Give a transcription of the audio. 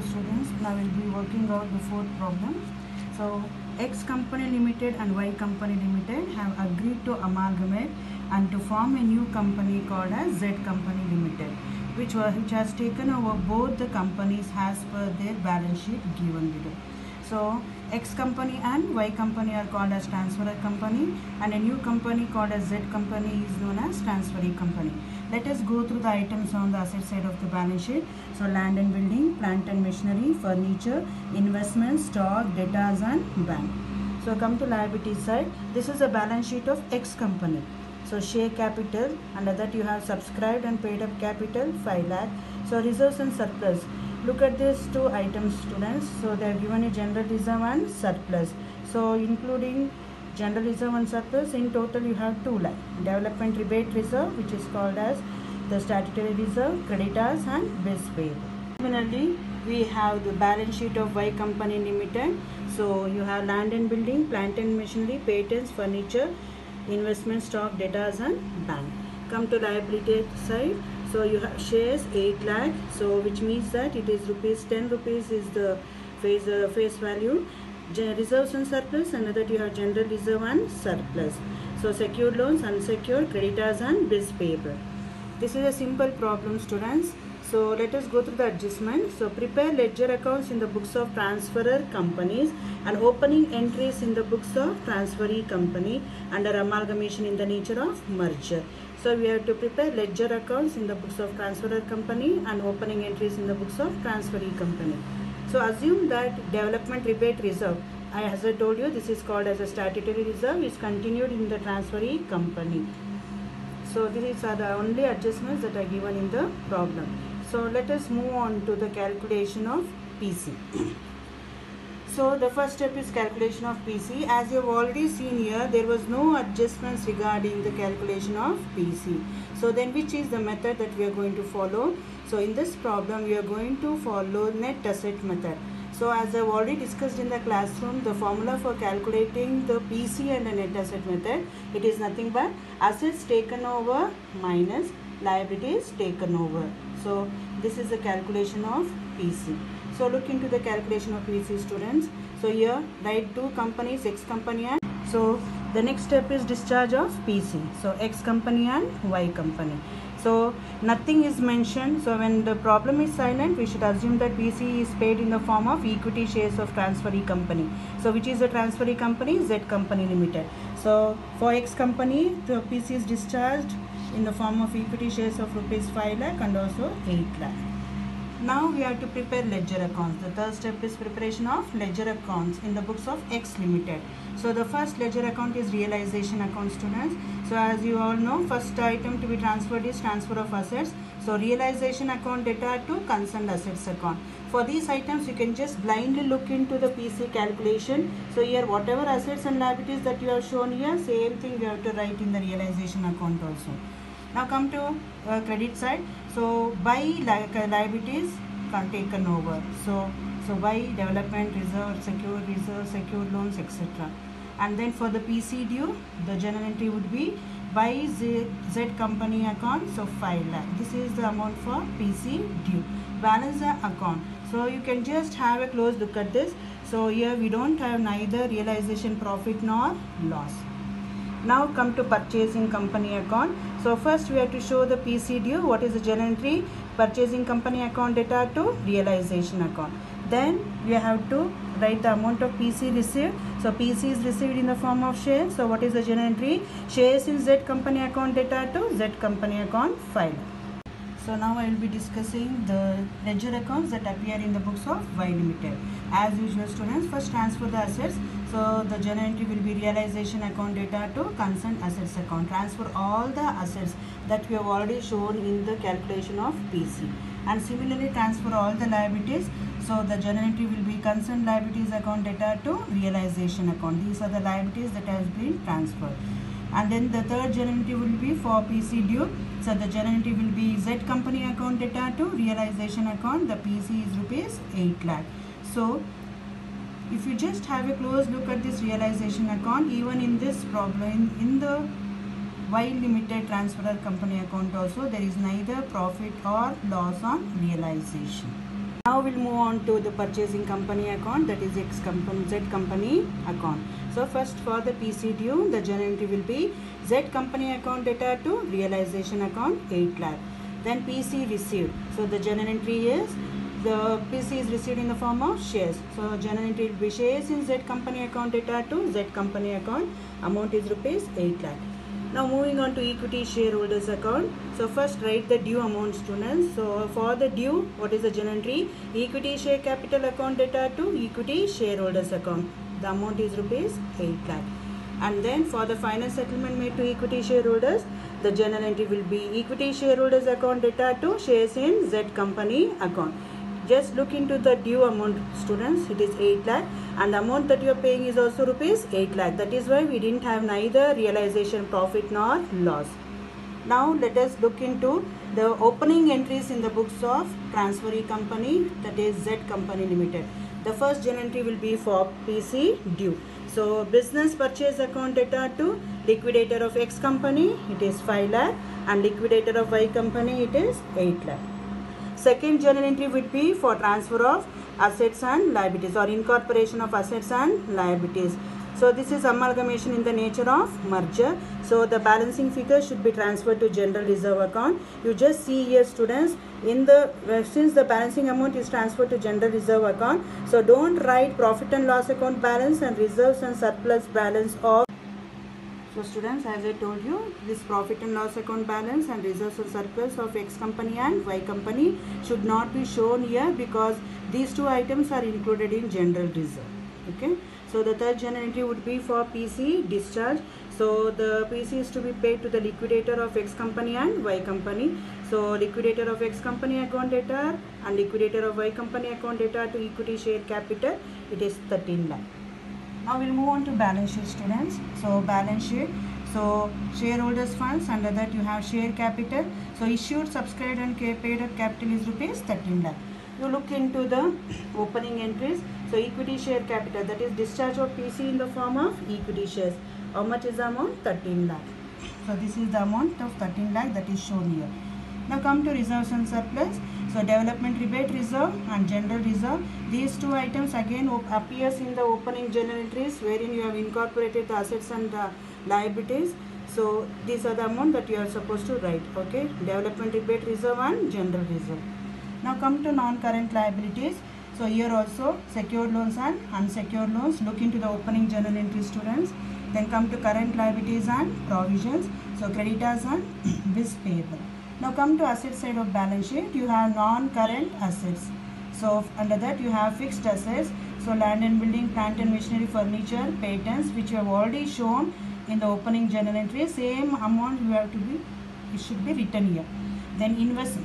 Students, now we'll be working out the fourth problem. So X company limited and Y company limited have agreed to amalgamate and to form a new company called as Z company limited which, which has taken over both the companies as per their balance sheet given below. So X company and Y company are called as transferor company and a new company called as Z company is known as transferee company. Let us go through the items on the asset side of the balance sheet. So land and building, plant and machinery, furniture, investments, stock, debtors and bank. So come to liability side. This is a balance sheet of X company. So share capital under that you have subscribed and paid up capital 5 lakh. So reserves and surplus. Look at these two items students. So they are given a general reserve and surplus. So including general reserve and surplus in total you have 2 lakh. Development rebate reserve which is called as the statutory reserve, creditors and bills payable. Similarly, we have the balance sheet of Y Company Limited. So you have land and building, plant and machinery, patents, furniture, investment stock, debtors and bank. Come to liability side. So you have shares 8 lakh. So which means that it is rupees 10 rupees is the face uh, face value. Reserves and surplus another you have general reserve and surplus. So secured loans, unsecured, creditors and bills payable. This is a simple problem students. So let us go through the adjustment. So prepare ledger accounts in the books of transferor companies and opening entries in the books of transferee company under amalgamation in the nature of merger. So we have to prepare ledger accounts in the books of transferor company and opening entries in the books of transferee company. So assume that development rebate reserve, I- as I told you, this is called as a statutory reserve, is continued in the transferee company. So these are the only adjustments that are given in the problem. So let us move on to the calculation of PC. So the first step is calculation of PC. As you have already seen here, there was no adjustments regarding the calculation of PC. So then which is the method that we are going to follow? So in this problem, we are going to follow net asset method. So as I've already discussed in the classroom, the formula for calculating the PC and the net asset method, it is nothing but assets taken over minus liabilities taken over. So this is the calculation of PC. So look into the calculation of PC students. So here write two companies, X company and so the next step is discharge of PC. So X company and Y company. So nothing is mentioned. So when the problem is silent, we should assume that PC is paid in the form of equity shares of transferee company. So which is the transferee company? Z company limited. So for X company, the PC is discharged in the form of equity shares of rupees 5 lakh and also 8 lakh. Now we have to prepare ledger accounts. The third step is preparation of ledger accounts in the books of X Limited. So the first ledger account is realization account students. So as you all know, first item to be transferred is transfer of assets. So realization account data to concerned assets account. For these items, you can just blindly look into the PC calculation. So here whatever assets and liabilities that you have shown here, same thing you have to write in the realization account also. Now come to uh, credit side. So by li- uh, liabilities can taken over. So so by development reserve, secure reserve, secure loans, etc. And then for the PC due, the journal entry would be by Z, Z company account. So 5 lakh. This is the amount for PC due. Balance the account. So you can just have a close look at this. So here we don't have neither realization profit nor loss. Now come to purchasing company account. So first we have to show the PC due. What is the journal entry? Purchasing company account data to realization account. Then we have to write the amount of PC received. So PC is received in the form of shares. So what is the journal entry? Shares in Z company account data to Z company account file. So now I will be discussing the ledger accounts that appear in the books of Y Limited. As usual students, first transfer the assets. So the journal entry will be realization account data to concerned assets account. Transfer all the assets that we have already shown in the calculation of PC. And similarly transfer all the liabilities. So the journal entry will be concerned liabilities account data to realization account. These are the liabilities that has been transferred and then the third entry will be for PC due. So the entry will be Z company account data to realization account. The PC is rupees 8 lakh. So if you just have a close look at this realization account, even in this problem, in the Y limited transferor company account also, there is neither profit or loss on realization. Now we'll move on to the purchasing company account that is X company Z company account. So first for the PC due the entry will be Z company account data to realization account 8 lakh. Then PC received. So the journal entry is the PC is received in the form of shares. So journal entry will be shares in Z company account data to Z company account amount is rupees 8 lakh. Now moving on to equity shareholders account. So first write the due amount students. So for the due, what is the journal entry? Equity share capital account data to equity shareholders account. The amount is rupees 8 lakh. And then for the final settlement made to equity shareholders, the journal entry will be equity shareholders account data to shares in Z company account just look into the due amount students. It is 8 lakh. And the amount that you are paying is also rupees 8 lakh. That is why we didn't have neither realization profit nor loss. Now let us look into the opening entries in the books of transferee company that is z company limited. The first journal entry will be for pc due. So business purchase account data to liquidator of x company it is 5 lakh. And liquidator of y company it is 8 lakh Second journal entry would be for transfer of assets and liabilities or incorporation of assets and liabilities. So this is amalgamation in the nature of merger. So the balancing figure should be transferred to general reserve account. You just see here students in the uh, since the balancing amount is transferred to general reserve account. So don't write profit and loss account balance and reserves and surplus balance of so students, as I told you, this profit and loss account balance and reserves and surplus of X company and Y company should not be shown here because these two items are included in general reserve. Okay. So the third entry would be for PC discharge. So the PC is to be paid to the liquidator of X company and Y company. So liquidator of X company account data and liquidator of Y company account data to equity share capital, it is 13 lakh. Now we'll move on to balance sheet students. So balance sheet. So shareholders funds under that you have share capital. So issued, subscribed and paid up capital is rupees 13 lakh. You look into the opening entries. So equity share capital that is discharge of PC in the form of equity shares. How much is the amount? 13 lakh. So this is the amount of 13 lakh that is shown here. Now come to reserves and surplus. So development rebate reserve and general reserve. These two items again appears in the opening journal entries wherein you have incorporated the assets and the liabilities. So these are the amount that you are supposed to write. Okay. Development rebate reserve and general reserve. Now come to non-current liabilities. So here also secured loans and unsecured loans. Look into the opening journal entry students. Then come to current liabilities and provisions. So creditors and bills payable. Now come to asset side of balance sheet. You have non-current assets. So under that you have fixed assets. So land and building, plant and machinery, furniture, patents which you have already shown in the opening journal entry. Same amount you have to be, it should be written here. Then invest